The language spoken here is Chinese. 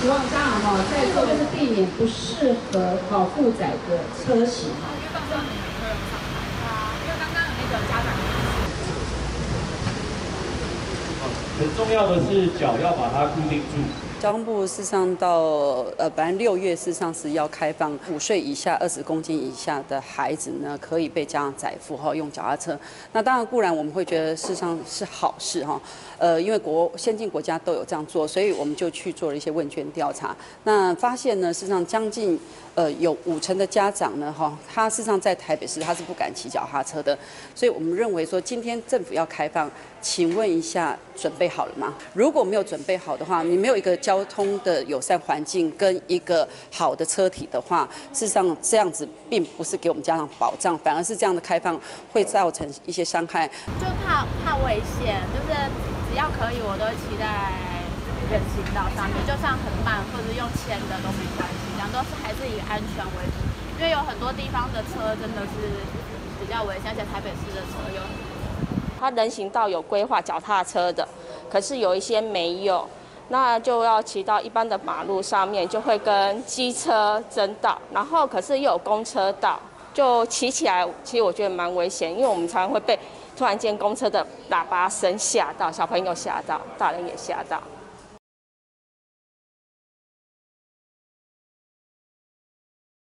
希望当然哈，在座就是避免不适合保护仔的车型哈。很重要的是脚要把它固定住。交通部事实上到呃，本来六月事实上是要开放五岁以下二十公斤以下的孩子呢，可以被家长载负哈用脚踏车。那当然固然我们会觉得事实上是好事哈，呃，因为国先进国家都有这样做，所以我们就去做了一些问卷调查。那发现呢，事实上将近呃有五成的家长呢哈，他事实上在台北市他是不敢骑脚踏车的。所以我们认为说，今天政府要开放，请问一下准好了吗？如果没有准备好的话，你没有一个交交通的友善环境跟一个好的车体的话，事实上这样子并不是给我们家长保障，反而是这样的开放会造成一些伤害。就怕怕危险，就是只要可以，我都骑在人行道上面，就算很慢或者用牵的都没关系，这样都是还是以安全为主。因为有很多地方的车真的是比较危险，而且台北市的车有，它人行道有规划脚踏车的，可是有一些没有。那就要骑到一般的马路上面，就会跟机车争道，然后可是又有公车道，就骑起来，其实我觉得蛮危险，因为我们常常会被突然间公车的喇叭声吓到，小朋友吓到，大人也吓到。